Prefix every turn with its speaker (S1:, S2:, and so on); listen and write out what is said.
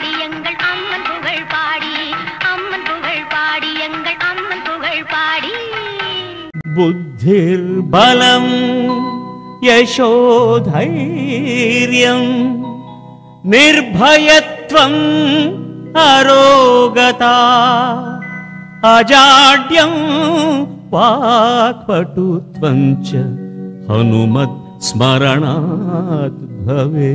S1: பாடியங்கள் அம்மன் புகழ் பாடி. यन्दटं दुर्वडी कं दुभैपाडी यन्दकं दुर्वडी
S2: बुद्धिर्बलम् यशो धैर्यम् निर्भयत्वम् अरोगता अजाड्यम् पाकपटुत्वञ्च हनुमत् स्मरणात् भवे